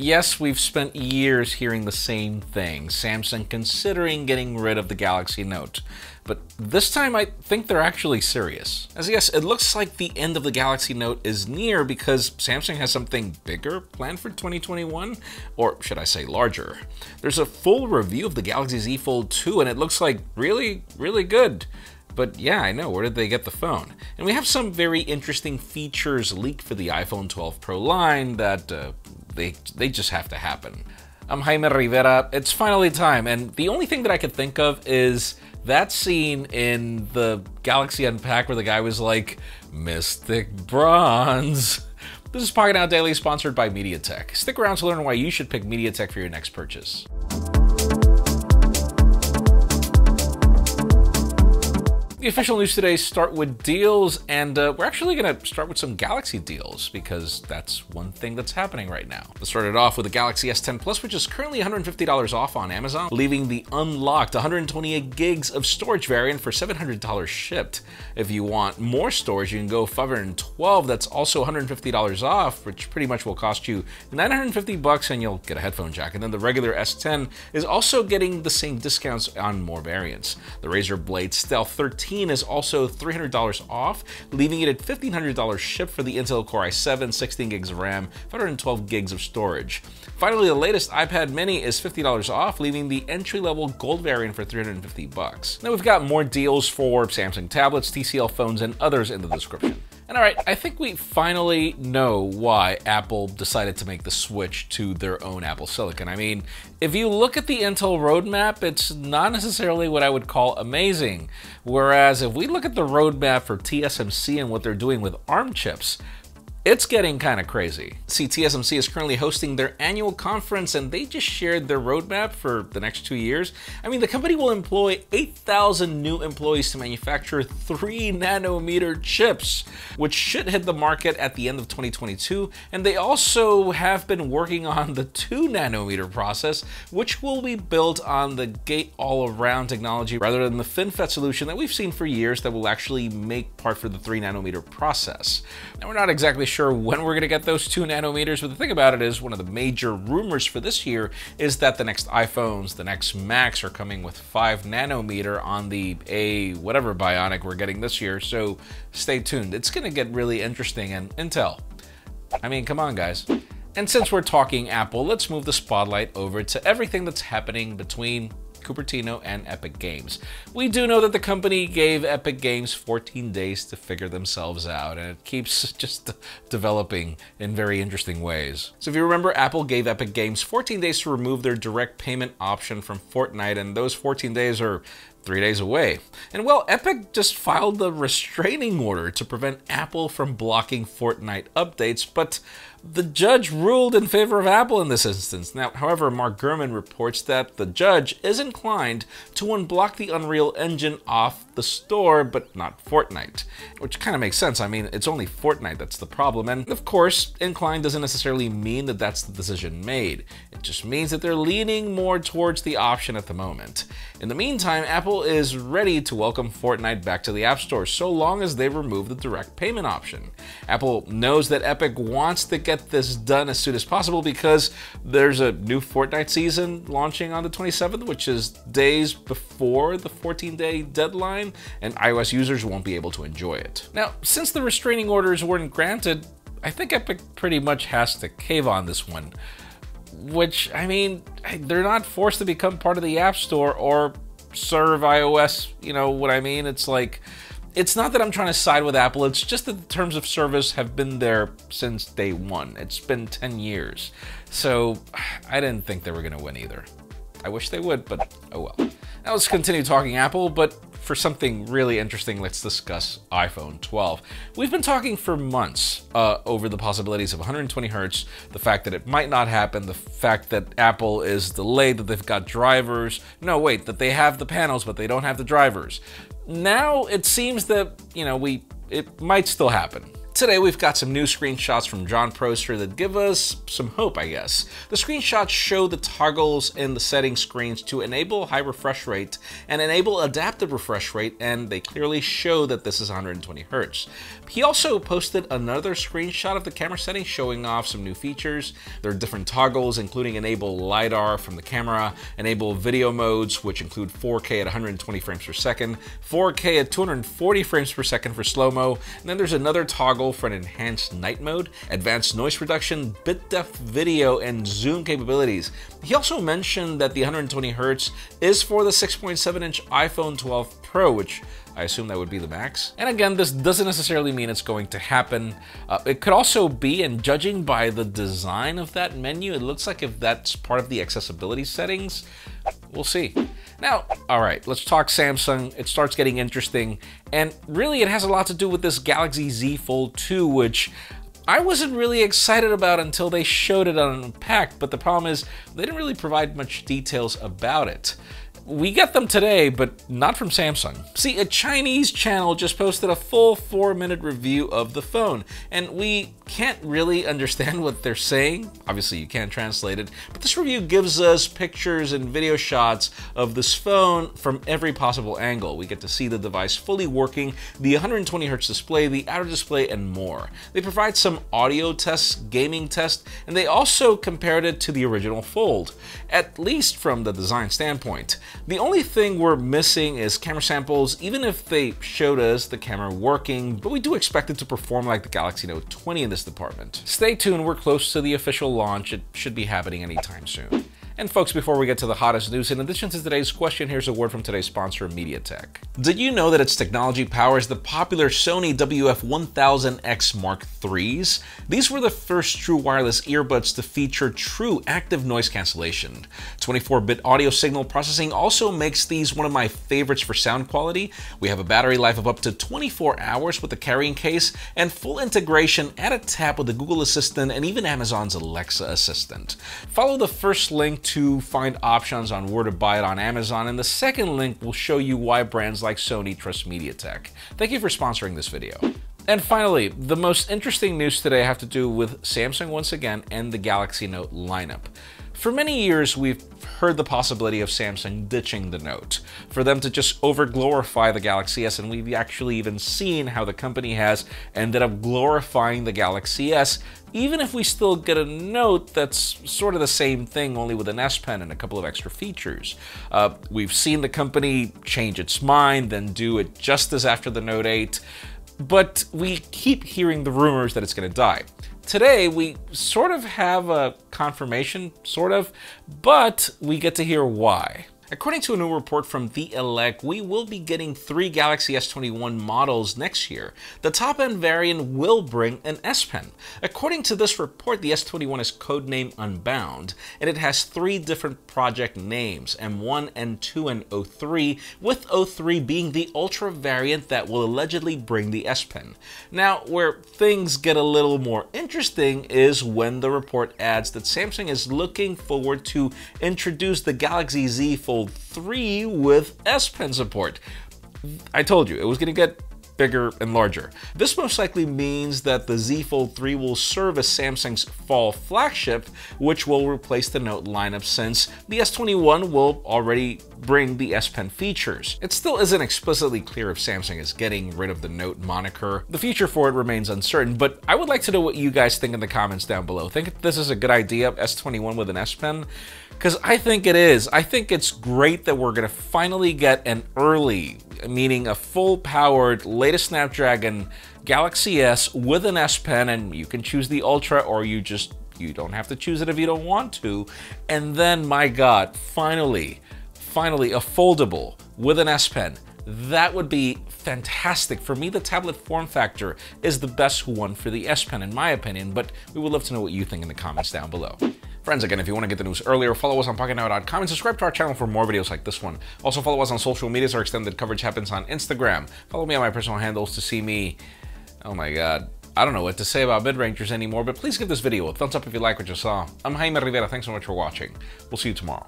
yes, we've spent years hearing the same thing Samsung considering getting rid of the Galaxy Note. But this time I think they're actually serious. As yes, it looks like the end of the Galaxy Note is near because Samsung has something bigger planned for 2021, or should I say larger. There's a full review of the Galaxy Z Fold 2 and it looks like really, really good. But yeah, I know, where did they get the phone? And we have some very interesting features leaked for the iPhone 12 Pro line that uh, they, they just have to happen. I'm Jaime Rivera. It's finally time, and the only thing that I could think of is that scene in the Galaxy Unpacked where the guy was like, Mystic Bronze. This is Pocket Pocketnow Daily, sponsored by MediaTek. Stick around to learn why you should pick MediaTek for your next purchase. The official news today start with deals, and uh, we're actually going to start with some Galaxy deals because that's one thing that's happening right now. Let's start it off with the Galaxy S10 Plus, which is currently $150 off on Amazon, leaving the unlocked 128 gigs of storage variant for $700 shipped. If you want more storage, you can go 512. That's also $150 off, which pretty much will cost you 950 bucks, and you'll get a headphone jack. And then the regular S10 is also getting the same discounts on more variants. The Razer Blade Stealth 13 is also $300 off, leaving it at $1,500 shipped for the Intel Core i7, 16 gigs of RAM, 512 gigs of storage. Finally, the latest iPad mini is $50 off, leaving the entry-level gold variant for 350 bucks. Now we've got more deals for Samsung tablets, TCL phones, and others in the description. And all right, I think we finally know why Apple decided to make the switch to their own Apple Silicon. I mean, if you look at the Intel roadmap, it's not necessarily what I would call amazing. Whereas if we look at the roadmap for TSMC and what they're doing with ARM chips, it's getting kind of crazy. See, TSMC is currently hosting their annual conference and they just shared their roadmap for the next two years. I mean, the company will employ 8,000 new employees to manufacture 3 nanometer chips, which should hit the market at the end of 2022. And they also have been working on the 2 nanometer process, which will be built on the gate all around technology rather than the FinFET solution that we've seen for years that will actually make part for the 3 nanometer process. Now, we're not exactly sure when we're going to get those two nanometers, but the thing about it is one of the major rumors for this year is that the next iPhones, the next Macs are coming with 5 nanometer on the A whatever Bionic we're getting this year, so stay tuned. It's going to get really interesting and Intel. I mean, come on guys. And since we're talking Apple, let's move the spotlight over to everything that's happening between Cupertino, and Epic Games. We do know that the company gave Epic Games 14 days to figure themselves out, and it keeps just developing in very interesting ways. So if you remember, Apple gave Epic Games 14 days to remove their direct payment option from Fortnite, and those 14 days are three days away. And well, Epic just filed the restraining order to prevent Apple from blocking Fortnite updates, but the judge ruled in favor of Apple in this instance. Now, however, Mark Gurman reports that the judge is inclined to unblock the Unreal Engine off the store, but not Fortnite. Which kind of makes sense. I mean, it's only Fortnite that's the problem. And of course, incline doesn't necessarily mean that that's the decision made. It just means that they're leaning more towards the option at the moment. In the meantime, Apple is ready to welcome Fortnite back to the App Store so long as they remove the direct payment option. Apple knows that Epic wants to get this done as soon as possible because there's a new Fortnite season launching on the 27th, which is days before the 14 day deadline, and iOS users won't be able to enjoy it. Now, since the restraining orders weren't granted, I think Epic pretty much has to cave on this one which I mean, they're not forced to become part of the App Store or serve iOS. You know what I mean? It's like, it's not that I'm trying to side with Apple. It's just that the terms of service have been there since day one. It's been 10 years. So I didn't think they were going to win either. I wish they would, but oh well. Now let's continue talking Apple, but for something really interesting, let's discuss iPhone 12. We've been talking for months uh, over the possibilities of 120 hertz, the fact that it might not happen, the fact that Apple is delayed, that they've got drivers. No, wait, that they have the panels, but they don't have the drivers. Now it seems that, you know, we it might still happen. Today we've got some new screenshots from Jon Prosser that give us some hope, I guess. The screenshots show the toggles in the setting screens to enable high refresh rate and enable adaptive refresh rate, and they clearly show that this is 120 Hz. He also posted another screenshot of the camera settings showing off some new features. There are different toggles, including enable LiDAR from the camera, enable video modes, which include 4K at 120 frames per second, 4K at 240 frames per second for slow-mo, and then there's another toggle for an enhanced night mode, advanced noise reduction, bit depth video, and zoom capabilities. He also mentioned that the 120Hz is for the 6.7 inch iPhone 12 Pro, which I assume that would be the max. And again, this doesn't necessarily mean it's going to happen. Uh, it could also be, and judging by the design of that menu, it looks like if that's part of the accessibility settings, we'll see. Now, all right, let's talk Samsung. It starts getting interesting, and really it has a lot to do with this Galaxy Z Fold 2, which I wasn't really excited about until they showed it on Unpacked, but the problem is they didn't really provide much details about it. We get them today, but not from Samsung. See, a Chinese channel just posted a full four minute review of the phone, and we can't really understand what they're saying. Obviously, you can't translate it, but this review gives us pictures and video shots of this phone from every possible angle. We get to see the device fully working, the 120 Hz display, the outer display, and more. They provide some audio tests, gaming tests, and they also compared it to the original Fold, at least from the design standpoint. The only thing we're missing is camera samples, even if they showed us the camera working, but we do expect it to perform like the Galaxy Note 20 in this department. Stay tuned, we're close to the official launch. It should be happening anytime soon. And folks, before we get to the hottest news, in addition to today's question, here's a word from today's sponsor, MediaTek. Did you know that its technology powers the popular Sony WF-1000X Mark IIIs? These were the first true wireless earbuds to feature true active noise cancellation. 24-bit audio signal processing also makes these one of my favorites for sound quality. We have a battery life of up to 24 hours with the carrying case and full integration at a tap with the Google Assistant and even Amazon's Alexa Assistant. Follow the first link find options on where to buy it on Amazon, and the second link will show you why brands like Sony trust MediaTek. Thank you for sponsoring this video. And finally, the most interesting news today have to do with Samsung once again and the Galaxy Note lineup. For many years, we've heard the possibility of Samsung ditching the Note, for them to just over-glorify the Galaxy S, and we've actually even seen how the company has ended up glorifying the Galaxy S, even if we still get a Note that's sort of the same thing, only with an S Pen and a couple of extra features. Uh, we've seen the company change its mind, then do it just as after the Note 8, but we keep hearing the rumors that it's going to die. Today, we sort of have a confirmation, sort of, but we get to hear why. According to a new report from The Elec, we will be getting three Galaxy S21 models next year. The top-end variant will bring an S Pen. According to this report, the S21 is codenamed Unbound, and it has three different project names, M1, N2, and O3, with O3 being the Ultra variant that will allegedly bring the S Pen. Now, where things get a little more interesting is when the report adds that Samsung is looking forward to introduce the Galaxy Z Fold Fold 3 with S Pen support. I told you, it was going to get bigger and larger. This most likely means that the Z Fold 3 will serve as Samsung's fall flagship, which will replace the Note lineup since the S21 will already bring the S Pen features. It still isn't explicitly clear if Samsung is getting rid of the Note moniker. The future for it remains uncertain, but I would like to know what you guys think in the comments down below. Think this is a good idea, S21 with an S Pen? Because I think it is. I think it's great that we're going to finally get an early, meaning a full-powered, latest Snapdragon Galaxy S with an S Pen, and you can choose the Ultra or you just, you don't have to choose it if you don't want to. And then, my God, finally, finally, a foldable with an S Pen. That would be fantastic. For me, the tablet form factor is the best one for the S Pen, in my opinion, but we would love to know what you think in the comments down below. Friends, again, if you want to get the news earlier, follow us on PocketNow.com and subscribe to our channel for more videos like this one. Also, follow us on social medias. Our extended coverage happens on Instagram. Follow me on my personal handles to see me. Oh my god. I don't know what to say about mid-rangers anymore, but please give this video a thumbs up if you like what you saw. I'm Jaime Rivera. Thanks so much for watching. We'll see you tomorrow.